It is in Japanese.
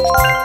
you